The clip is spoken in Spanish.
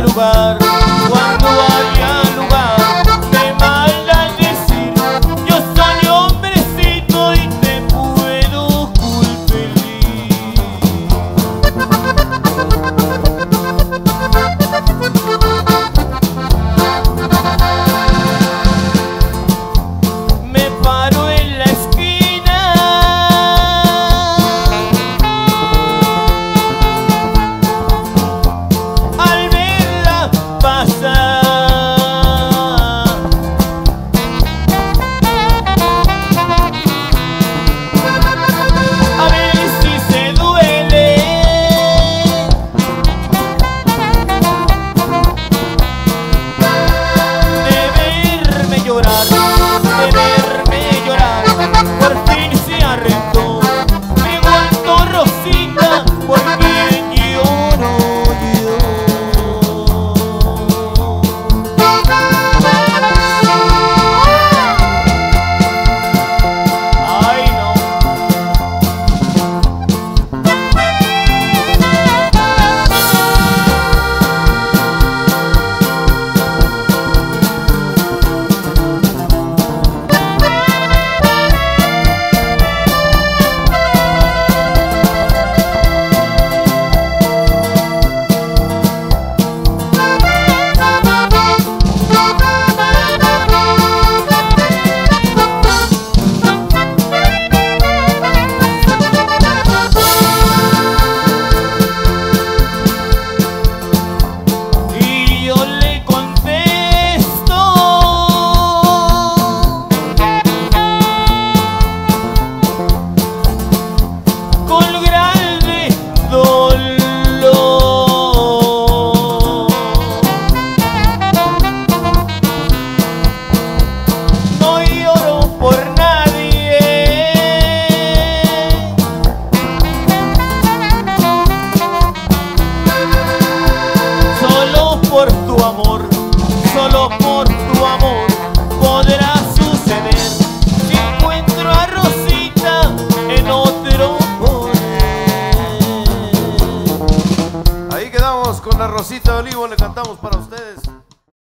lugar. amor, solo por tu amor podrá suceder. Si encuentro a Rosita en otro poder. Ahí quedamos con la Rosita de Olivo, le cantamos para ustedes.